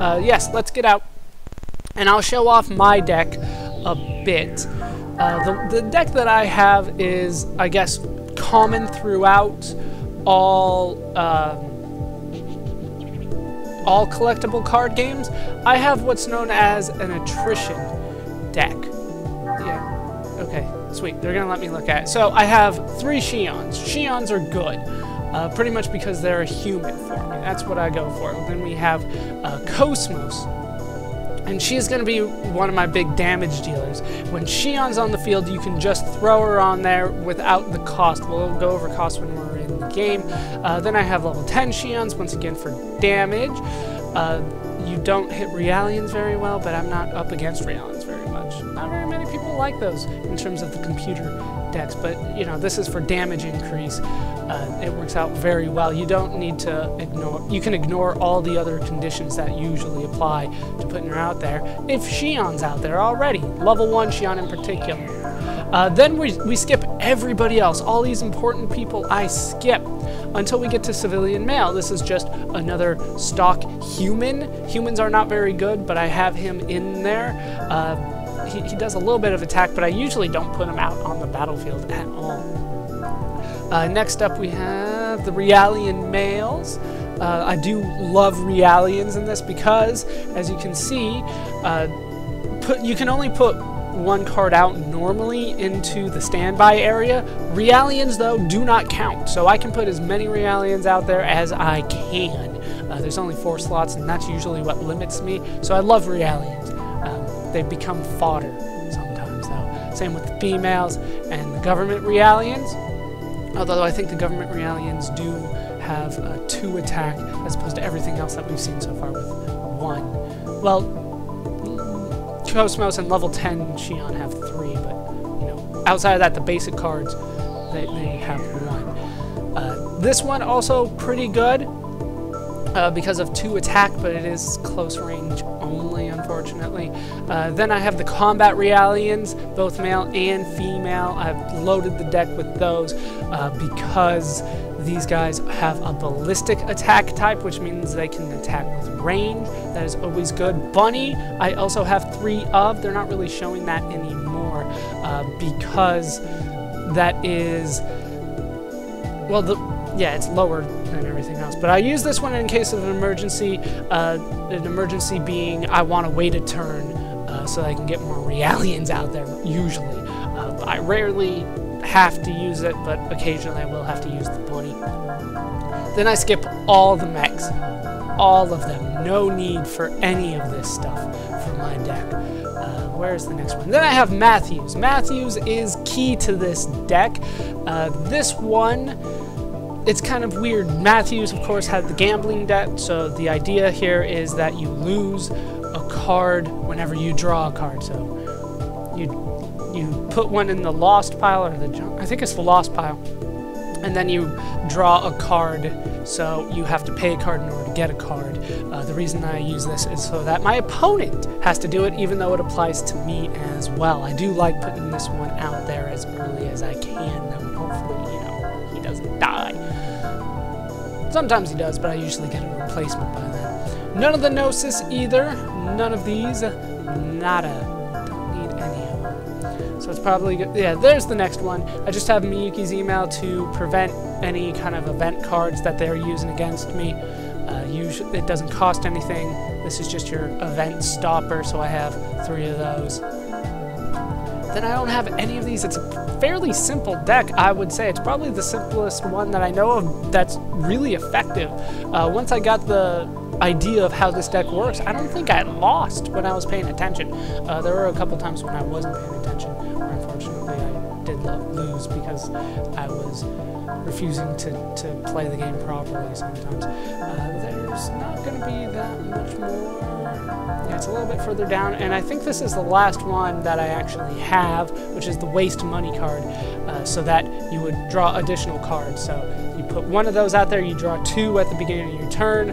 Uh, yes, let's get out. And I'll show off my deck a bit. Uh, the, the deck that I have is, I guess, common throughout all uh, all collectible card games. I have what's known as an attrition Sweet. They're gonna let me look at it. So I have three Shions. Shions are good. Uh, pretty much because they're a human for me. That's what I go for. Then we have uh, KOS-MOS, and she's going to be one of my big damage dealers. When Shion's on the field, you can just throw her on there without the cost. We'll go over cost when we're in the game. Uh, then I have level 10 Shions, once again for damage. Uh, you don't hit Realians very well, but I'm not up against Realians like those in terms of the computer decks, but you know, this is for damage increase. Uh, it works out very well. You don't need to ignore, you can ignore all the other conditions that usually apply to putting her out there. If Shion's out there already, level 1 Shion in particular. Uh, then we, we skip everybody else. All these important people I skip until we get to civilian male. This is just another stock human. Humans are not very good, but I have him in there. Uh, he, he does a little bit of attack, but I usually don't put him out on the battlefield at all. Uh, next up we have the Realian males. Uh, I do love Realians in this because, as you can see, uh, put you can only put one card out normally into the standby area. Realians, though, do not count, so I can put as many Realians out there as I can. Uh, there's only four slots, and that's usually what limits me, so I love Realians they become fodder sometimes, though. Same with the females and the government realians. Although I think the government realians do have a two attack as opposed to everything else that we've seen so far with one. Well, KOS-MOS and level 10 Shion have three, but you know, outside of that, the basic cards they, they have one. Uh, this one also pretty good uh, because of two attack, but it is close range unfortunately. Uh, then I have the combat Realians, both male and female. I've loaded the deck with those uh, because these guys have a ballistic attack type, which means they can attack with range. That is always good. Bunny, I also have three of. They're not really showing that anymore uh, because that is, well, the yeah, it's lower than everything else. But I use this one in case of an emergency. Uh, an emergency being I want to wait a turn uh, so I can get more Realians out there, usually. Uh, I rarely have to use it, but occasionally I will have to use the bunny. Then I skip all the mechs. All of them. No need for any of this stuff for my deck. Uh, where's the next one? Then I have Matthews. Matthews is key to this deck. Uh, this one it's kind of weird. Matthews, of course, had the gambling debt, so the idea here is that you lose a card whenever you draw a card. So you you put one in the lost pile or the I think it's the lost pile, and then you draw a card. So you have to pay a card in order to get a card. Uh, the reason I use this is so that my opponent has to do it, even though it applies to me as well. I do like putting this one out there as early as I can, doesn't die. Sometimes he does, but I usually get a replacement by then. None of the Gnosis either. None of these. Nada. Don't need any of them. So it's probably good. Yeah, there's the next one. I just have Miyuki's email to prevent any kind of event cards that they're using against me. Uh, usually, it doesn't cost anything. This is just your event stopper, so I have three of those then I don't have any of these. It's fairly simple deck, I would say. It's probably the simplest one that I know of that's really effective. Uh, once I got the idea of how this deck works, I don't think I lost when I was paying attention. Uh, there were a couple times when I wasn't paying attention, where unfortunately I did lose because I was refusing to, to play the game properly sometimes. Uh, there's not going to be that much more yeah, it's a little bit further down, and I think this is the last one that I actually have, which is the waste money card, uh, so that you would draw additional cards. So you put one of those out there, you draw two at the beginning of your turn.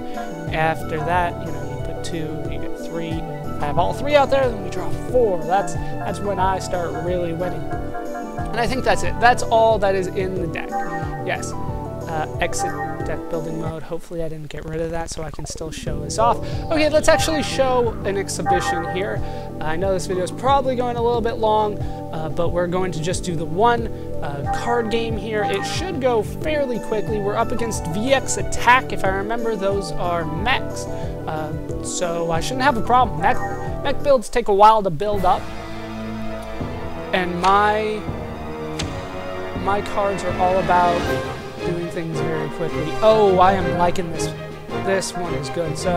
After that, you know, you put two, you get three, If I have all three out there, then we draw four. That's that's when I start really winning. And I think that's it. That's all that is in the deck. Yes. Uh, exit deck building mode. Hopefully I didn't get rid of that so I can still show this off. Okay, let's actually show an exhibition here. I know this video is probably going a little bit long, uh, but we're going to just do the one uh, card game here. It should go fairly quickly. We're up against VX Attack. If I remember, those are mechs. Uh, so I shouldn't have a problem. Mech, mech builds take a while to build up. And my my cards are all about doing things very quickly. Oh, I am liking this. This one is good. So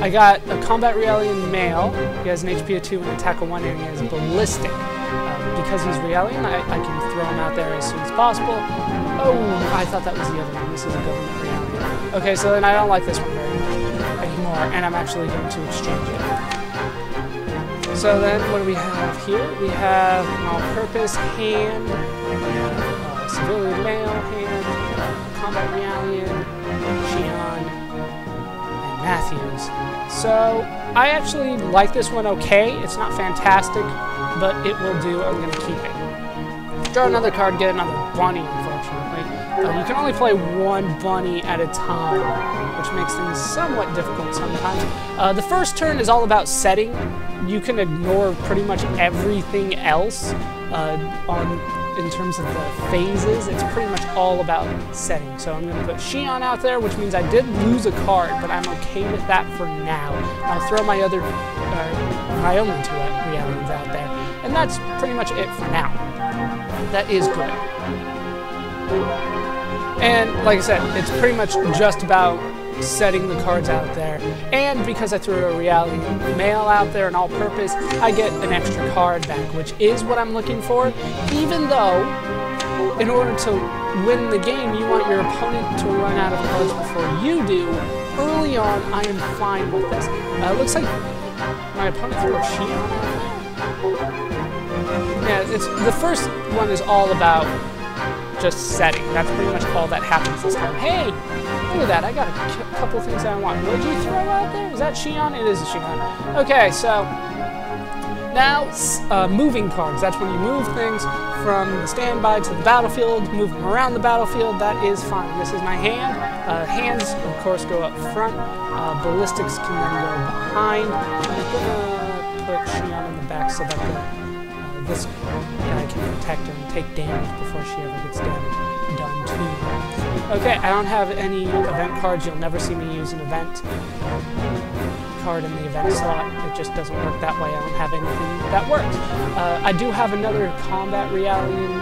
I got a Combat Realian male. He has an HP of 2 and attack of 1 and he has Ballistic. Uh, because he's Realian, I, I, can throw him out there as soon as possible. Oh, I thought that was the other one. This is a Government Realian. Okay, so then I don't like this one very much anymore, and I'm actually going to exchange it. So then, what do we have here? We have an all-purpose hand, uh, civilian male hand, Realian, Shion, and Matthews. So I actually like this one okay. It's not fantastic, but it will do. I'm going to keep it. Draw another card, get another bunny, unfortunately. Uh, you can only play one bunny at a time, which makes things somewhat difficult sometimes. Uh, the first turn is all about setting. You can ignore pretty much everything else uh, on in terms of the phases, it's pretty much all about setting. So I'm going to put Shion out there, which means I did lose a card, but I'm okay with that for now. I'll throw my other, uh, my only two Realians out there. And that's pretty much it for now. That is good. And like I said, it's pretty much just about setting the cards out there. And because I threw a Realian male out there and all purpose, I get an extra card back, which is what I'm looking for, even though in order to win the game, you want your opponent to run out of cards before you do. Early on, I am fine with this. Uh, looks like my opponent threw a shield. Yeah, it's the first one is all about just setting. That's pretty much all that happens this time. Hey, look at that. I got a couple things I want. What did you throw out there? Was that Shion? It is a Shion. Okay, so now uh, moving cards. That's when you move things from the standby to the battlefield, move them around the battlefield. That is fine. This is my hand. Uh, hands, of course, go up front. Uh, ballistics can then go behind. I'm gonna put Shion in the back so that the this guy can protect her and take damage before she ever gets damage done to her. Okay, I don't have any event cards. You'll never see me use an event card in the event slot. It just doesn't work that way. I don't have anything that works. Uh, I do have another Combat Realian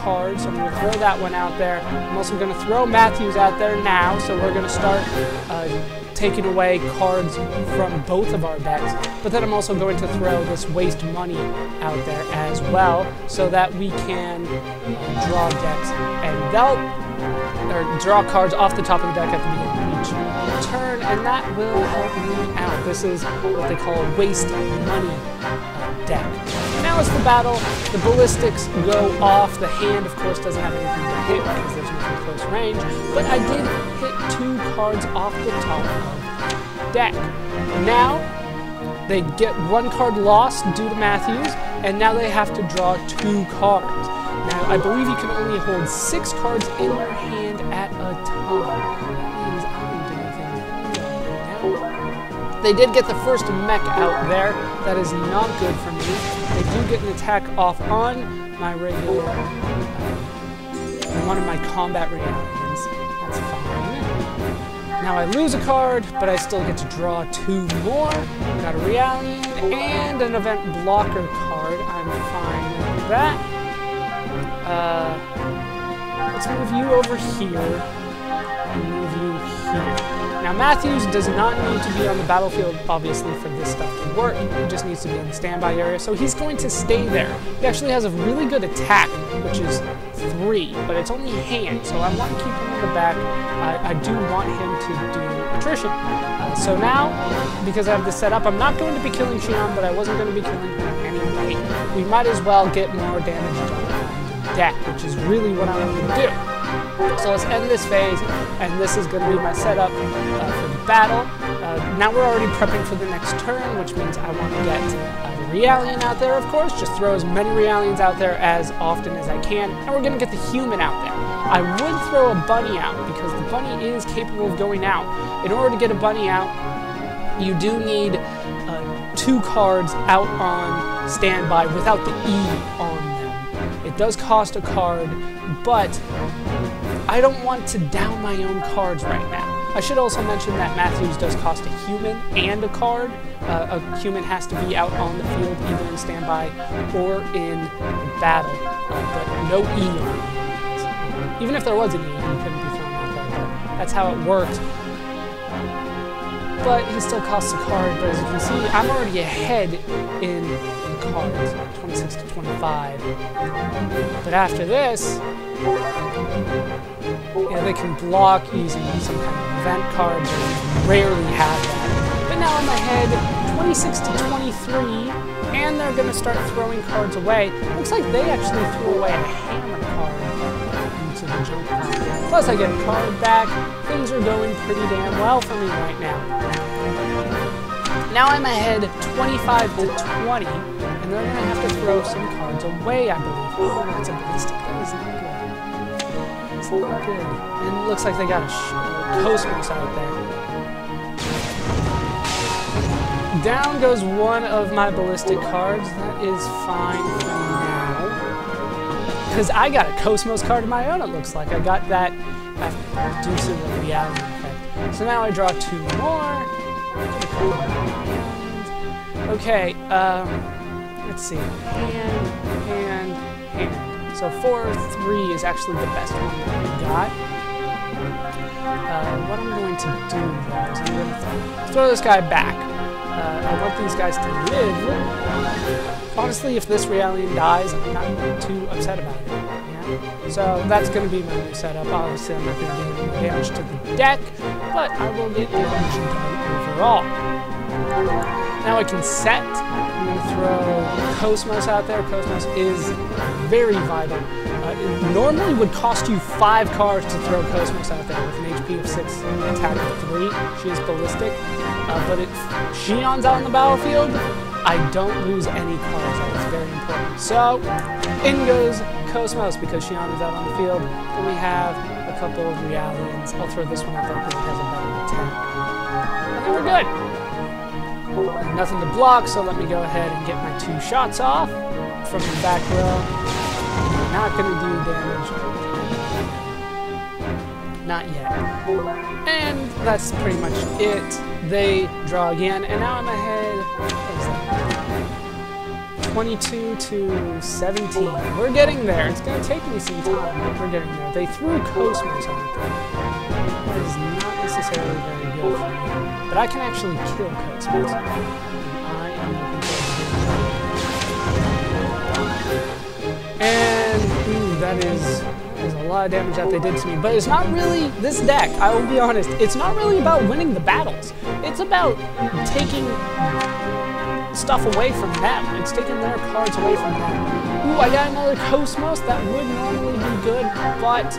card, so I'm going to throw that one out there. I'm also going to throw Matthews out there now, so we're going to start uh, taking away cards from both of our decks, but then I'm also going to throw this waste money out there as well, so that we can uh, draw decks and they'll or draw cards off the top of the deck at the beginning of each turn, and that will help me out. This is what they call a waste money uh, deck. Now it's the battle. The ballistics go off. The hand, of course, doesn't have anything to hit because there's nothing close range, but I did hit two cards off the top of the deck. Now, they get one card lost due to Matthews, and now they have to draw two cards. Now, I believe you can only hold six cards in your hand a. They did get the first mech out there. That is not good for me. They do get an attack off on my regular, one of my combat Realians. That's fine. Now I lose a card, but I still get to draw two more. Got a Realian and an event blocker card. I'm fine with that. Uh, let's move you over here. Move you here. Now Matthews does not need to be on the battlefield, obviously, for this stuff to work. He just needs to be in the standby area, so he's going to stay there. He actually has a really good attack, which is three, but it's only hand, so I want to keep him in the back. I, I do want him to do attrition. Uh, so now, because I have this set up, I'm not going to be killing Shion, but I wasn't going to be killing him anyway. We might as well get more damage done deck, which is really what I want to do. So let's end this phase, and this is going to be my setup uh, for the battle. Uh, now we're already prepping for the next turn, which means I want to get uh, the Realian out there, of course. Just throw as many Realians out there as often as I can. And we're going to get the human out there. I would throw a bunny out because the bunny is capable of going out. In order to get a bunny out, you do need uh, two cards out on standby without the E on. It does cost a card, but I don't want to down my own cards right now. I should also mention that Matthews does cost a human and a card. Uh, a human has to be out on the field either in standby or in battle, but no E. Even if there was an E, he couldn't be thrown out there, that's how it worked but he still costs a card. But as you can see, I'm already ahead in cards, 26 to 25. But after this, yeah, they can block using some kind of event cards. rarely have that. But now I'm ahead 26 to 23, and they're going to start throwing cards away. Looks like they actually threw away a hammer card into the jump card. Plus I get a card back. Things are going pretty damn well for me right now. Now I'm ahead 25 to 20, and going to have to throw some cards away, I believe. Oh, that's a ballistic. That is not good. It's not good. And it looks like they got a KOS-MOS out there. Down goes one of my ballistic cards. That is fine for now. Because I got a KOS-MOS card of my own, it looks like. I got that reducing the reality effect. So now I draw two more. Okay, um, let's see. Hand, hand, hand. So 4-3 is actually the best one that we got. Uh, what I'm going to do, is I'm going to throw this guy back. Uh, I want these guys to live. Honestly, if this Realian dies, I'm not too upset about it. So that's going to be my new setup. Obviously, I'm not going to do any damage to the deck, but I will get damage done overall. Now I can set. I'm going to throw KOS-MOS out there. KOS-MOS is very vital. Uh, it normally would cost you five cards to throw KOS-MOS out there with an HP of six, attack of three. She is ballistic. Uh, but if Shion's out on the battlefield, I don't lose any cards. That is very important. So, in goes KOS-MOS because Shion is out on the field. Then we have a couple of Realians. I'll throw this one out there because it has a better attack. And we're good. Nothing to block, so let me go ahead and get my two shots off from the back row. Not going to do damage. Not yet. And that's pretty much it. They draw again, and now I'm ahead. 22 to 17. We're getting there. It's going to take me some time, but we're getting there. They threw KOS-MOS on it, That is not necessarily very good for me. But I can actually kill KOS-MOS. I am And, ooh, that is, that is a lot of damage that they did to me. But it's not really, this deck, I will be honest, it's not really about winning the battles. It's about taking stuff away from them. It's taking their cards away from them. Ooh, I got another KOS-MOS. That would normally be good, but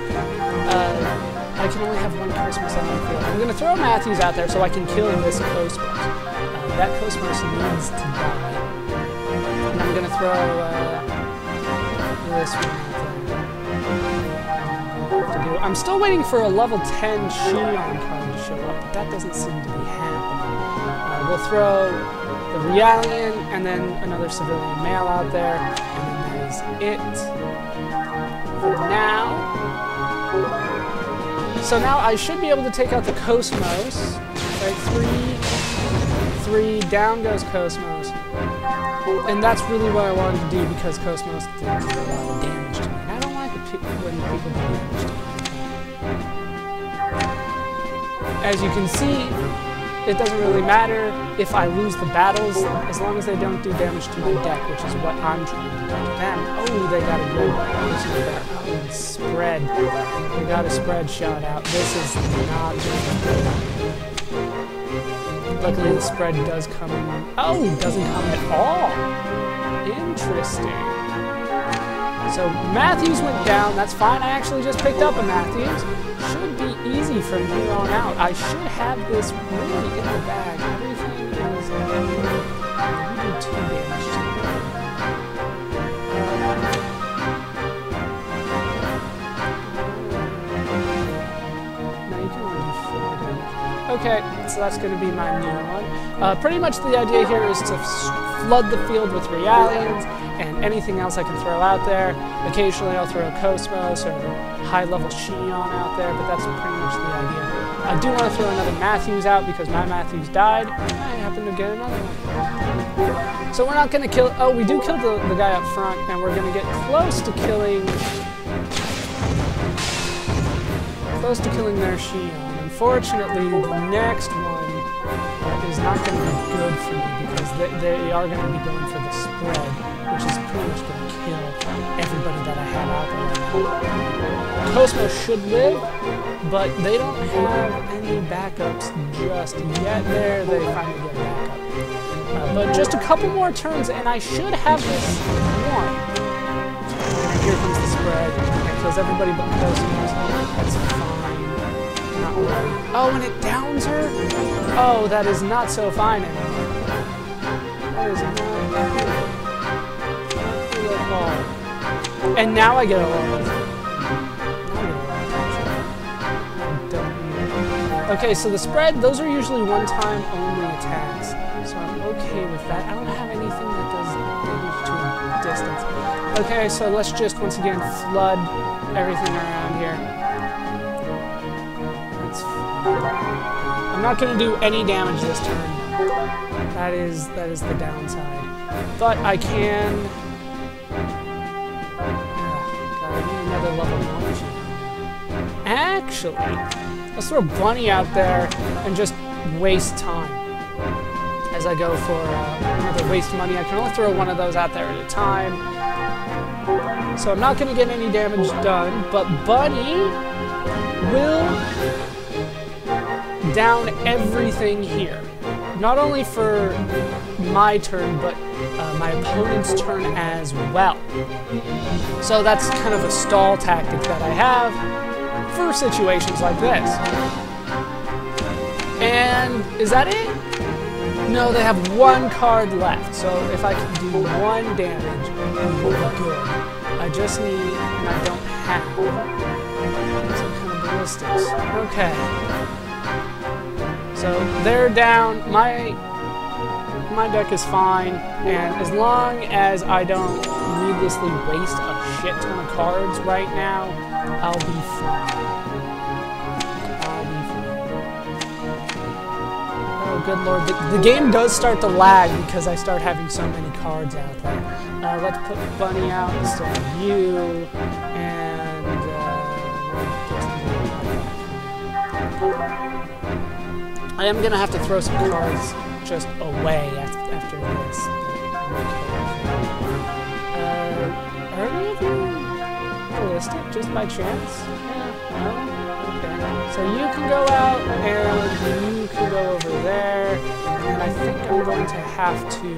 uh, I can only have one KOS-MOS on the field. I'm going to throw Matthews out there so I can kill this KOS-MOS. Uh, that KOS-MOS needs to die. And I'm going to throw uh, this one. I'm still waiting for a level 10 Shion card to show up, but that doesn't seem to be happening. Uh, we'll throw the Realian and then another civilian male out there, and then that is it for now. So now I should be able to take out the KOS-MOS. Right, three, three, down goes KOS-MOS. And that's really what I wanted to do because KOS-MOS did a lot of damage to me. I don't like when people do damage to me. As you can see, it doesn't really matter if I lose the battles, as long as they don't do damage to my deck, which is what I'm trying to do. Oh, they got a good oh, spread. They got a spread shot out. This is not. Luckily, the spread does come in. Oh, doesn't come at all. Interesting. So Matthews went down. That's fine. I actually just picked up a Matthews. Should be easy from here on out. I should have this really in the bag. Everything is uh, do two damage to Okay, so that's going to be my new one. Uh, pretty much the idea here is to flood the field with Realians and anything else I can throw out there. Occasionally I'll throw a KOS-MOS or high-level Shion out there, but that's pretty much the idea. I do want to throw another Matthews out because my Matthews died. I happen to get another one. So we're not going to kill... Oh, we do kill the, the guy up front, and we're going to get close to killing... Close to killing their Shion. Unfortunately, the next one is not going to be good for me because they, they are going to be going for the spread, is pretty much to kill everybody that I have out there. KOS-MOS should live, but they don't have any backups just yet. There, they finally get a backup. Uh, but just a couple more turns, and I should have this one. And here comes the spread. It kills everybody but KOS-MOS. That's fine. Not Oh, and it downs her? Oh, that is not so fine anymore. That is not And now I get a lot Okay, so the spread, those are usually one-time only attacks. So I'm okay with that. I don't have anything that does damage to a distance. Okay, so let's just once again flood everything around here. I'm not going to do any damage this turn. That is that is the downside. But I can. Actually, let's throw Bunny out there and just waste time as I go for uh, another waste money. I can only throw one of those out there at a time. So I'm not going to get any damage done, but Bunny will down everything here. Not only for my turn, but uh, my opponent's turn as well. So that's kind of a stall tactic that I have for situations like this. And is that it? No, they have one card left. So if I can do one damage, we're good. I just need, and I don't have, some kind of ballistics. Okay. So they're down. My my deck is fine, and as long as I don't needlessly waste a shit ton of cards right now, I'll be fine. I'll be fine. Oh, good lord. The, the game does start to lag because I start having so many cards out there. Uh, let's put Bunny out instead of you, and... Uh, I am going to have to throw some cards just away after, this. Uh, are any of you ballistic just by chance? Yeah, no? Okay. So you can go out and you can go over there. And I think I'm going to have to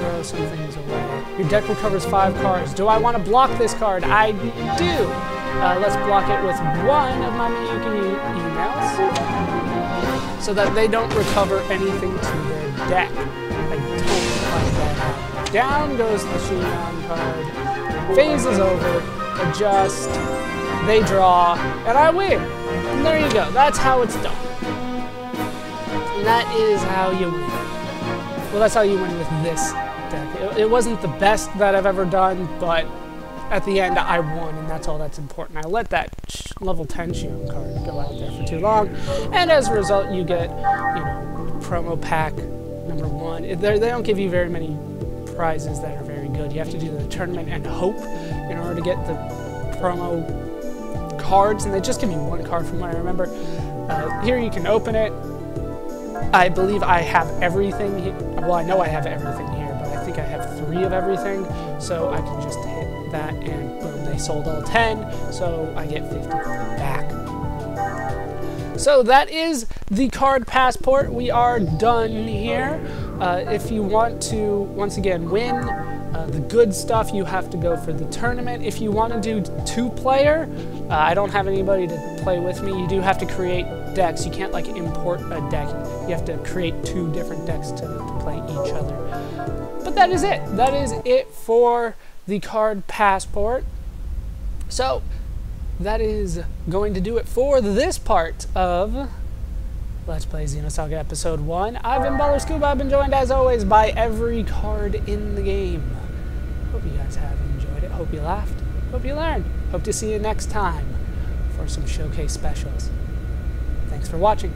throw some things away. Your deck recovers five cards. Do I want to block this card? I do. Uh, let's block it with one of my Miyuki emails so that they don't recover anything to their deck. I totally like that. Down goes the Shion card. Phase is over. Adjust. They draw. And I win. And there you go. That's how it's done. And that is how you win. Well, that's how you win with this deck. It, it wasn't the best that I've ever done, but at the end, I won, and that's all that's important. I let that level 10 Shion card go out there for too long, and as a result, you get, you know, promo pack number one. They're, they do not give you very many prizes that are very good. You have to do the tournament and hope in order to get the promo cards, and they just give you one card from what I remember. Uh, here you can open it. I believe I have everything. Well, I know I have everything here, but I think I have three of everything, so I can just that, and boom, they sold all 10, so I get 50 back. So that is the card passport. We are done here. Uh, if you want to, once again, win uh, the good stuff, you have to go for the tournament. If you want to do two-player, uh, I don't have anybody to play with me. You do have to create decks. You can't like import a deck. You have to create two different decks to, to play each other. But that is it. That is it for the card passport. So that is going to do it for this part of Let's Play Xenosaga Episode 1. I've been Baller Scuba. I've been joined, as always, by every card in the game. Hope you guys have enjoyed it. Hope you laughed. Hope you learned. Hope to see you next time for some showcase specials. Thanks for watching.